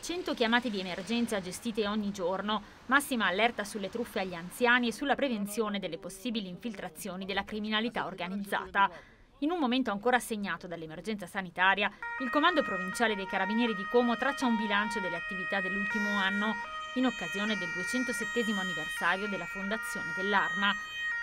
100 chiamate di emergenza gestite ogni giorno, massima allerta sulle truffe agli anziani e sulla prevenzione delle possibili infiltrazioni della criminalità organizzata. In un momento ancora segnato dall'emergenza sanitaria, il Comando Provinciale dei Carabinieri di Como traccia un bilancio delle attività dell'ultimo anno in occasione del 207 anniversario della fondazione dell'Arma.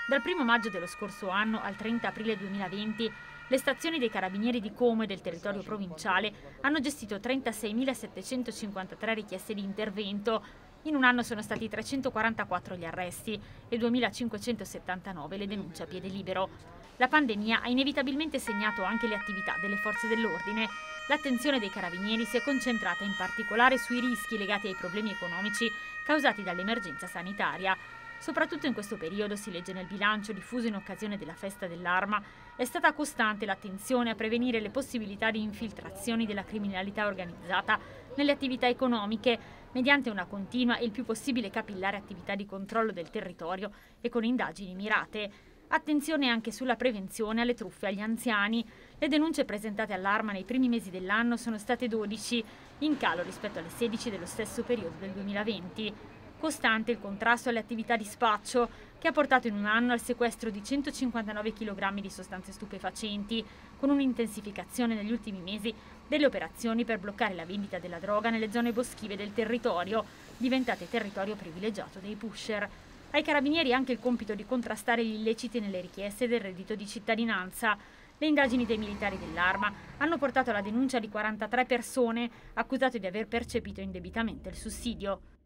Dal 1 maggio dello scorso anno al 30 aprile 2020 le stazioni dei carabinieri di Como e del territorio provinciale hanno gestito 36.753 richieste di intervento. In un anno sono stati 344 gli arresti e 2.579 le denunce a piede libero. La pandemia ha inevitabilmente segnato anche le attività delle forze dell'ordine. L'attenzione dei carabinieri si è concentrata in particolare sui rischi legati ai problemi economici causati dall'emergenza sanitaria. Soprattutto in questo periodo, si legge nel bilancio diffuso in occasione della festa dell'arma, è stata costante l'attenzione a prevenire le possibilità di infiltrazioni della criminalità organizzata nelle attività economiche mediante una continua e il più possibile capillare attività di controllo del territorio e con indagini mirate. Attenzione anche sulla prevenzione alle truffe agli anziani. Le denunce presentate all'arma nei primi mesi dell'anno sono state 12, in calo rispetto alle 16 dello stesso periodo del 2020. Costante il contrasto alle attività di spaccio, che ha portato in un anno al sequestro di 159 kg di sostanze stupefacenti, con un'intensificazione negli ultimi mesi delle operazioni per bloccare la vendita della droga nelle zone boschive del territorio, diventate territorio privilegiato dei pusher. Ai carabinieri anche il compito di contrastare gli illeciti nelle richieste del reddito di cittadinanza. Le indagini dei militari dell'arma hanno portato alla denuncia di 43 persone accusate di aver percepito indebitamente il sussidio.